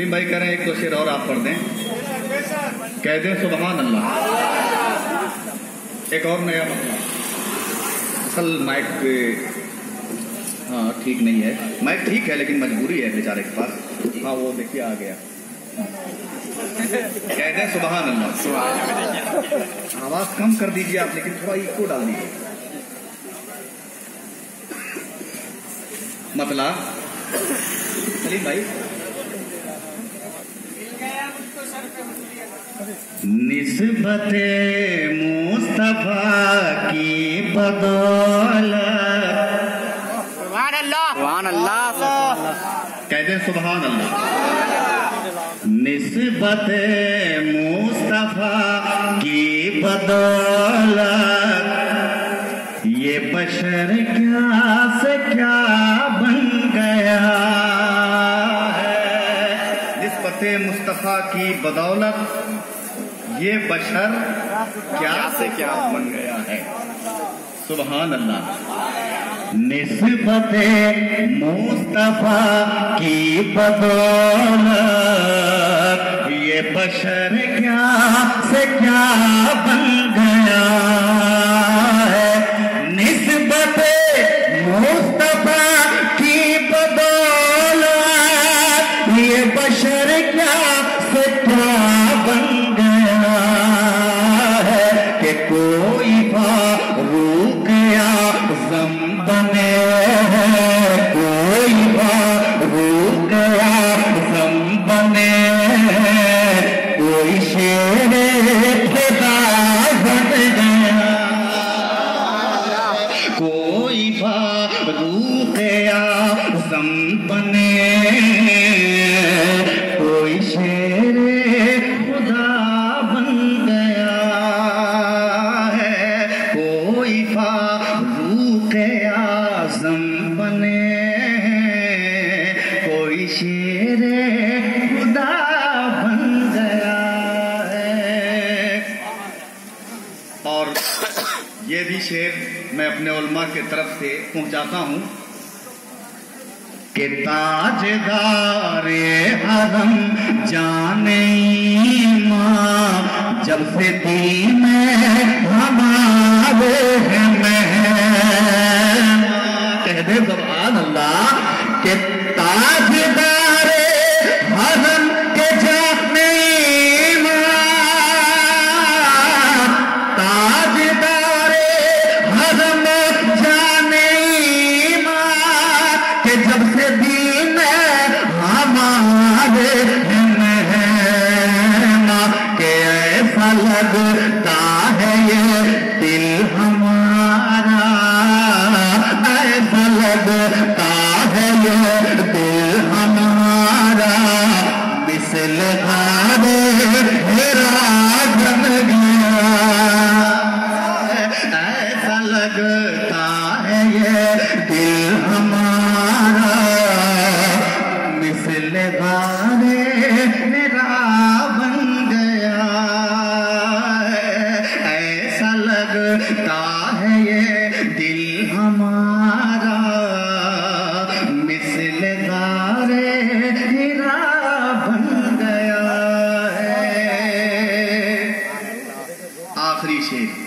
سلیم بھائی کہہ رہے ہیں، ایک دو شیر اور آپ پڑھ دیں۔ کہہ دیں سبحان اللہ۔ ایک اور نیا مسئلہ۔ اصل مائک پہ ہاں ٹھیک نہیں ہے۔ مائک ٹھیک ہے، لیکن مجبوری ہے بیچارے کے پاس۔ ہاں وہ دیکھیے، آ گیا۔ کہہ دیں سبحان اللہ۔ آواز کم کر دیجیے آپ، لیکن تھوڑا ایکو ڈال دیجیے مطلب سلیم بھائی نسبت مصطفیٰ کی بدولت۔ سبحان اللہ۔ سبحان اللہ کہتے ہیں سبحان اللہ۔ نسبت مصطفیٰ کی بدولت۔ یہ بشر کیا سے کیا بن گیا ہے؟ نسبت مصطفیٰ کی بدولت۔ یہ بشر کیا سے کیا بن گیا ہے؟ سبحان اللہ نسبت مصطفیٰ کی بدولت، یہ بشر کیا سے کیا بن گیا؟ جی یہ بھی شعر میں اپنے علماء کے طرف سے پہنچاتا ہوں کہ تاجدار حرم جانے ماں جب سے دین ہمارے میں۔ کہہ دے سبحان اللہ۔ لگتا ہے یہ دل ہمارا۔ ایسا لگتا ہے یہ دل ہمارا۔ مثل غار میرا جن گیا۔ ایسا لگتا ہے یہ دل لگتا ہے یہ دل ہمارا۔ مثل غار میرا بن گیا ہے۔ آخری شیر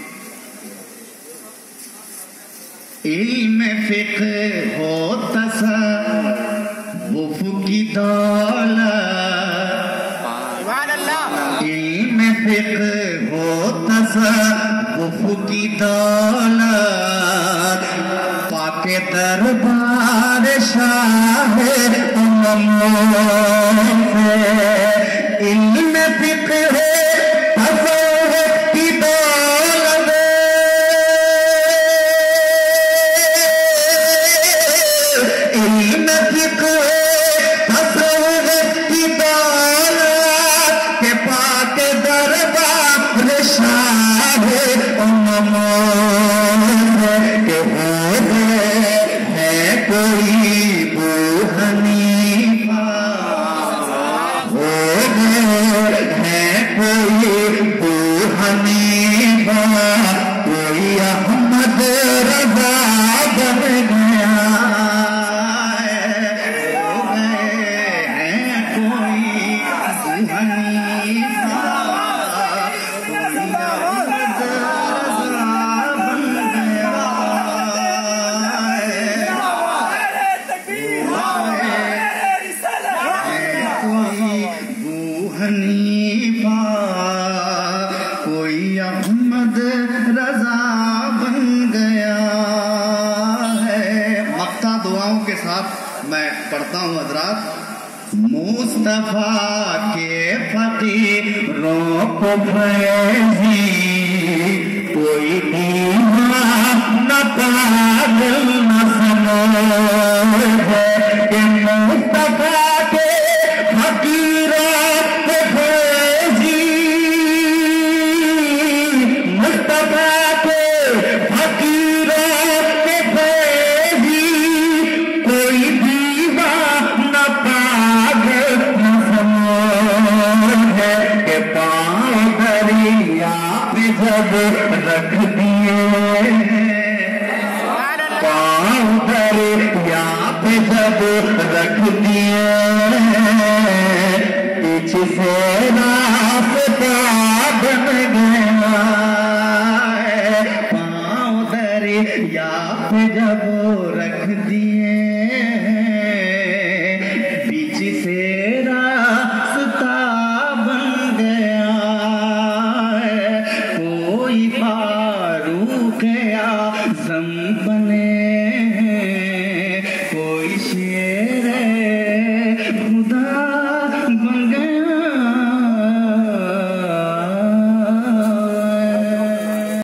علم فقہ ہو تصوف کی دولت۔ علم فقہ ہو تصوف প্রভুতি দলার পাকে দরবার শাহের অমল। ني گوئي پوءِ با ڪوئي احمد ر محمد رضا بن گیا ہے۔ مکتا دعاؤں کے ساتھ میں پڑھتا ہوں حضرات۔ مصطفیٰ کے فقیروں کو بھیجی کوئی دیمہ نہ پاگل نہ ہے کہ مصطفیٰ رکھ ہے کچھ سے رابطہ بن گیا پاؤں در یاد جب رکھ دیے بیچ سے راستہ بن گیا کوئی پارو گیا زم